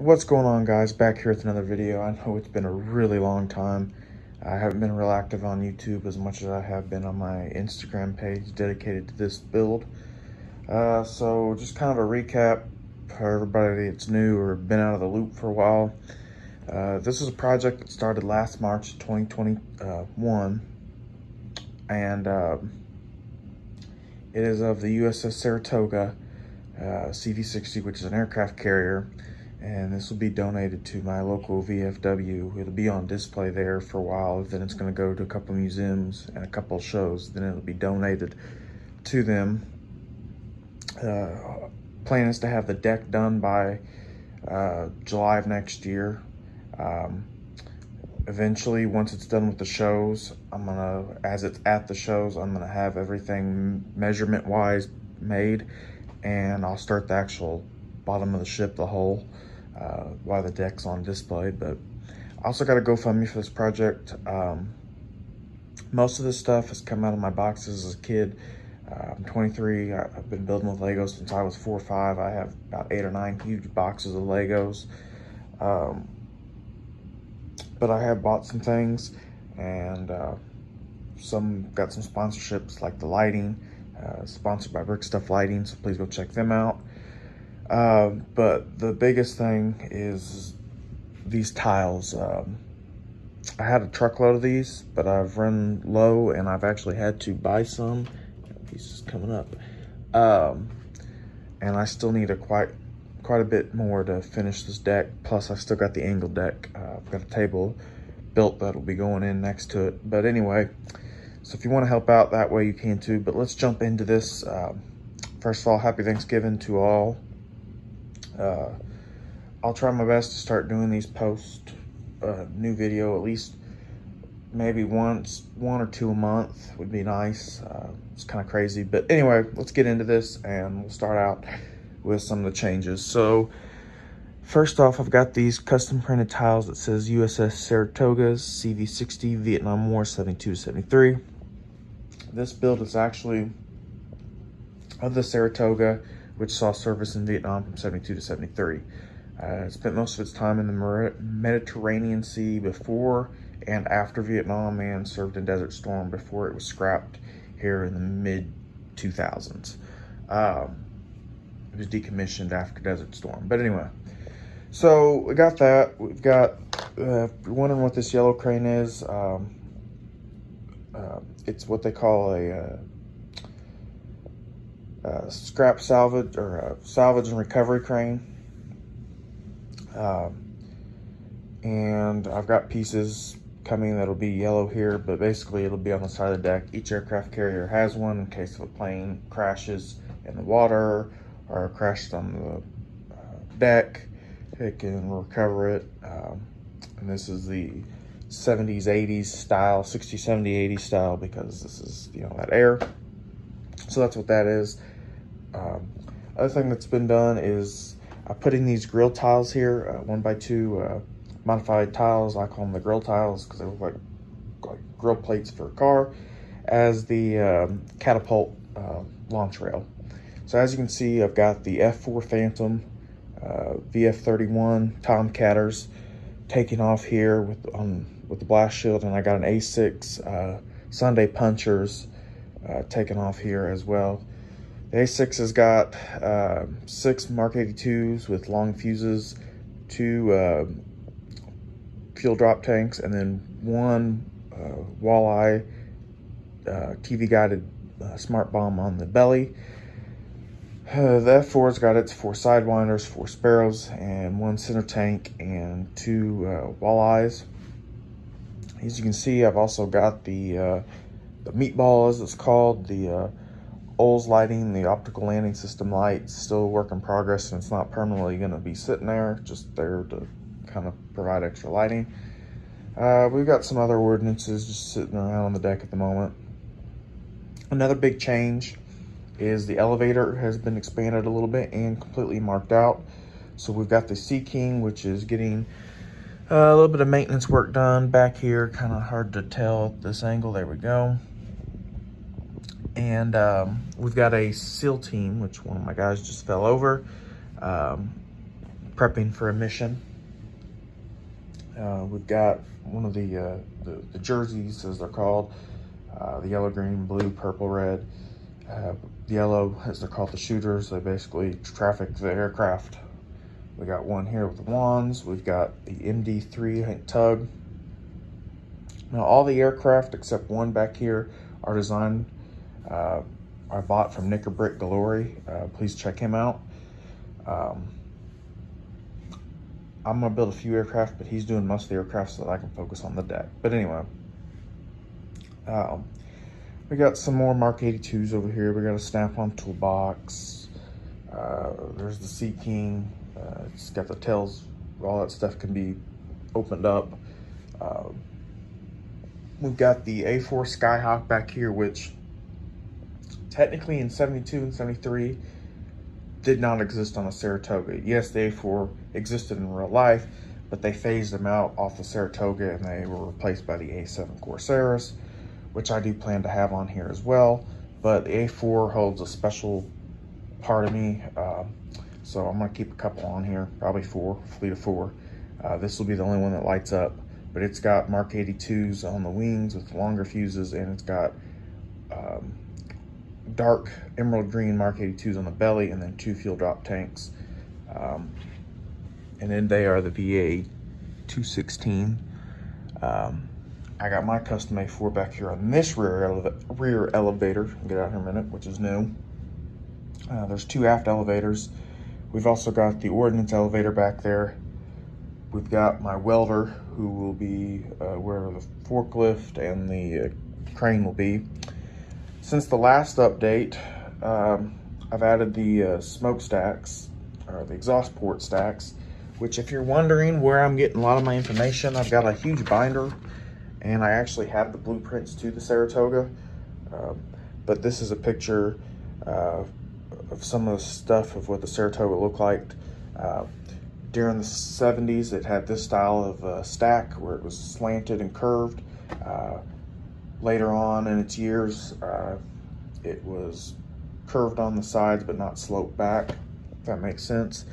What's going on guys? Back here with another video. I know it's been a really long time. I haven't been real active on YouTube as much as I have been on my Instagram page dedicated to this build. Uh, so just kind of a recap for everybody that's new or been out of the loop for a while. Uh, this is a project that started last March 2021 and uh, it is of the USS Saratoga uh, CV-60 which is an aircraft carrier and this will be donated to my local VFW. It'll be on display there for a while, then it's gonna go to a couple museums and a couple shows, then it'll be donated to them. Uh, plan is to have the deck done by uh, July of next year. Um, eventually, once it's done with the shows, I'm gonna, as it's at the shows, I'm gonna have everything measurement-wise made, and I'll start the actual bottom of the ship, the hull uh, the deck's on display. But I also got a GoFundMe for this project. Um, most of this stuff has come out of my boxes as a kid. Uh, I'm 23. I've been building with Legos since I was four or five. I have about eight or nine huge boxes of Legos. Um, but I have bought some things and uh, some got some sponsorships like the lighting, uh, sponsored by Brick Stuff Lighting. So please go check them out. Um, but the biggest thing is these tiles. Um, I had a truckload of these, but I've run low and I've actually had to buy some. Pieces coming up. Um, and I still need a quite quite a bit more to finish this deck. Plus, I still got the angle deck. Uh, I've got a table built that'll be going in next to it. But anyway, so if you want to help out that way, you can too. But let's jump into this. Um, first of all, happy Thanksgiving to all. Uh, I'll try my best to start doing these post uh, new video at least maybe once, one or two a month would be nice. Uh, it's kind of crazy, but anyway, let's get into this and we'll start out with some of the changes. So first off, I've got these custom printed tiles that says USS Saratoga's CV-60 Vietnam War 72 73. This build is actually of the Saratoga which saw service in Vietnam from 72 to 73. Uh, spent most of its time in the Mediterranean Sea before and after Vietnam and served in Desert Storm before it was scrapped here in the mid 2000s. Um, it was decommissioned after Desert Storm. But anyway, so we got that. We've got, uh, you're wondering what this yellow crane is. Um, uh, it's what they call a uh, uh, scrap salvage or a salvage and recovery crane. Um, and I've got pieces coming that'll be yellow here, but basically it'll be on the side of the deck. Each aircraft carrier has one in case of a plane crashes in the water or crashed on the uh, deck. It can recover it. Um, and this is the 70s, 80s style, 60, 70, 80 style because this is, you know, that air. So that's what that is. Um, other thing that's been done is uh, putting these grill tiles here, uh, one by two uh, modified tiles. I call them the grill tiles because they look like, like grill plates for a car as the um, catapult uh, launch rail. So as you can see, I've got the F4 Phantom, uh, VF31 Tomcatters taking off here with um, with the blast shield, and I got an A6 uh, Sunday Punchers taking off here as well. The A6 has got uh, six Mark 82s with long fuses, two uh, fuel drop tanks, and then one uh, walleye uh, TV guided uh, smart bomb on the belly. Uh, the F4's got its four sidewinders, four sparrows, and one center tank, and two walleyes. As you can see, I've also got the the meatball, as it's called, the OLS lighting, the optical landing system light, still work in progress and it's not permanently going to be sitting there, just there to kind of provide extra lighting. Uh, we've got some other ordinances just sitting around on the deck at the moment. Another big change is the elevator has been expanded a little bit and completely marked out. So we've got the Sea King, which is getting uh, a little bit of maintenance work done back here. Kind of hard to tell at this angle. There we go. And um, we've got a SEAL team, which one of my guys just fell over. Um, prepping for a mission. Uh, we've got one of the, uh, the, the jerseys, as they're called, uh, the yellow, green, blue, purple, red. Uh, yellow, as they're called, the shooters. They basically traffic the aircraft. We got one here with the wands. We've got the MD3 I tug. Now all the aircraft except one back here are designed. Uh, I bought from Nicker Brick Glory. Uh, please check him out. Um, I'm gonna build a few aircraft, but he's doing most of the aircraft so that I can focus on the deck. But anyway, um, we got some more Mark 82s over here. We got a snap-on toolbox. Uh, there's the Sea King. Uh, it's got the tails. All that stuff can be opened up. Uh, we've got the A4 Skyhawk back here, which technically in 72 and 73 did not exist on a Saratoga. Yes, the A4 existed in real life, but they phased them out off the Saratoga and they were replaced by the A7 Corsairs, which I do plan to have on here as well. But the A4 holds a special part of me, uh, so I'm gonna keep a couple on here, probably four, fleet of four. Uh, this will be the only one that lights up, but it's got Mark 82s on the wings with longer fuses and it's got dark emerald green Mark 82s on the belly and then two fuel drop tanks. Um, and then they are the VA 216. Um, I got my custom A4 back here on this rear, rear elevator. Get out here a minute, which is new. Uh, there's two aft elevators. We've also got the ordnance elevator back there. We've got my welder who will be uh, where the forklift and the uh, crane will be. Since the last update, um, I've added the uh, smokestacks, or the exhaust port stacks, which if you're wondering where I'm getting a lot of my information, I've got a huge binder, and I actually have the blueprints to the Saratoga. Um, but this is a picture uh, of some of the stuff of what the Saratoga looked like. Uh, during the 70s, it had this style of uh, stack where it was slanted and curved. Later on in its years, uh, it was curved on the sides but not sloped back, if that makes sense.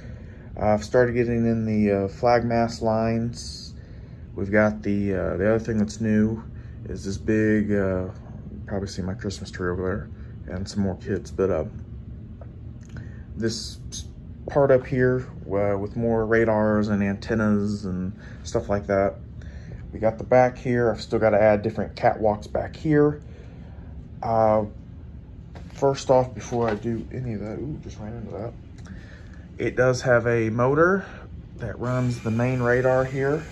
I've started getting in the uh, flag mast lines. We've got the, uh, the other thing that's new is this big, uh, probably see my Christmas tree over there and some more kits, but uh, this part up here uh, with more radars and antennas and stuff like that we got the back here. I've still got to add different catwalks back here. Uh, first off, before I do any of that, ooh, just ran into that. It does have a motor that runs the main radar here.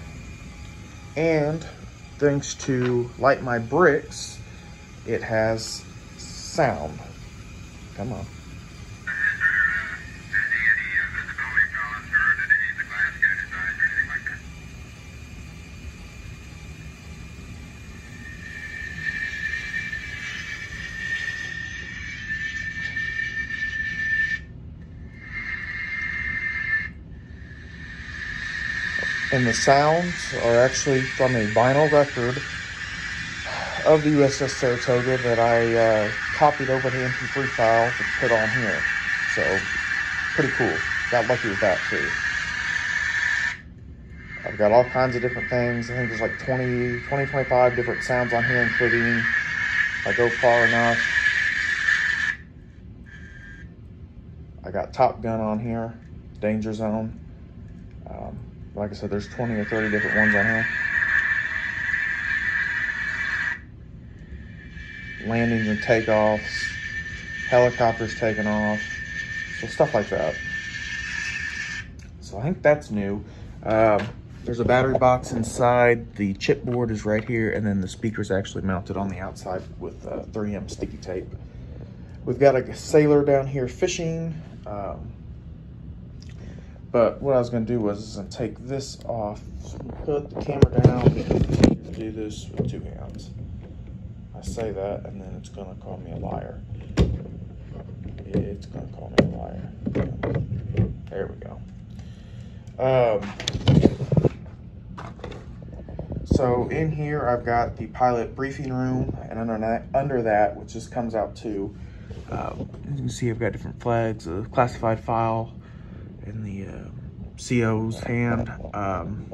And thanks to Light My Bricks, it has sound. Come on. And the sounds are actually from a vinyl record of the USS Saratoga that I uh, copied over the MP3 file to put on here. So, pretty cool. Got lucky with that too. I've got all kinds of different things. I think there's like 20, 20, 25 different sounds on here, including I go far enough. I got Top Gun on here, Danger Zone. Um, like I said, there's 20 or 30 different ones on here. Landings and takeoffs, helicopters taking off, so stuff like that. So I think that's new. Um, there's a battery box inside. The chipboard is right here, and then the speaker's actually mounted on the outside with uh, 3M sticky tape. We've got a sailor down here fishing. Um, but what I was going to do was take this off, put the camera down, do this with two hands. I say that, and then it's going to call me a liar. It's to call me a liar. There we go. Um, so in here, I've got the pilot briefing room, and under that, under that which just comes out to, uh, you can see I've got different flags, a classified file, in the uh, CO's hand, um,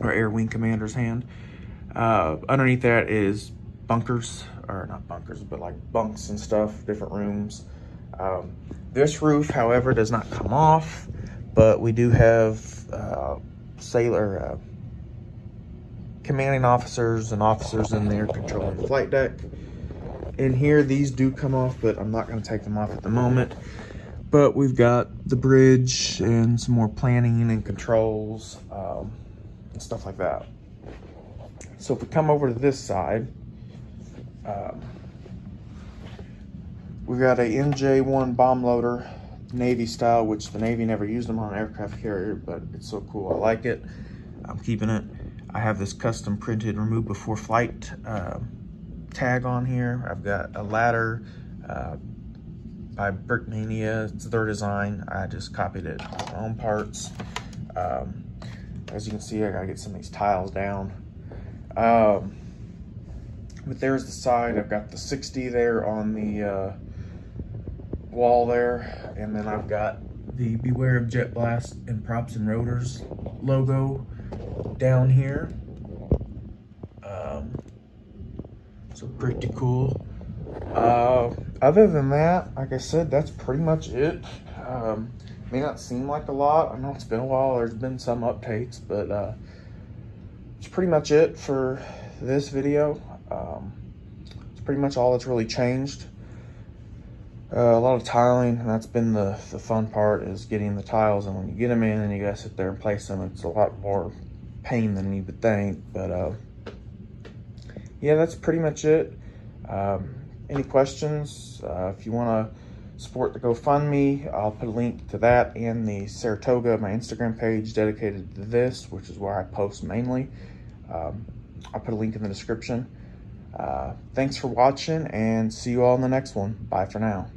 or Air Wing Commander's hand. Uh, underneath that is bunkers, or not bunkers, but like bunks and stuff, different rooms. Um, this roof, however, does not come off, but we do have uh, sailor uh, commanding officers and officers in there controlling the flight deck. In here, these do come off, but I'm not going to take them off at the moment. But we've got the bridge and some more planning and controls um, and stuff like that. So if we come over to this side, um, we've got a MJ1 bomb loader, Navy style, which the Navy never used them on an aircraft carrier, but it's so cool. I like it. I'm keeping it. I have this custom printed remove before flight uh, tag on here. I've got a ladder uh, by Brickmania. It's their design. I just copied it on my own parts. Um, as you can see, I gotta get some of these tiles down. Um, but there's the side. I've got the 60 there on the uh, wall there. And then I've got the Beware of Jet Blast and Props and Rotors logo down here. Um, so pretty cool. Uh, other than that, like I said, that's pretty much it. Um, may not seem like a lot. I know it's been a while. There's been some updates, but uh, it's pretty much it for this video. Um, it's pretty much all that's really changed. Uh, a lot of tiling, and that's been the, the fun part, is getting the tiles, and when you get them in and you gotta sit there and place them, it's a lot more pain than you would think, but uh, yeah, that's pretty much it. Um, any questions? Uh, if you wanna support the GoFundMe, I'll put a link to that and the Saratoga, my Instagram page dedicated to this, which is where I post mainly. Um, I'll put a link in the description. Uh, thanks for watching and see you all in the next one. Bye for now.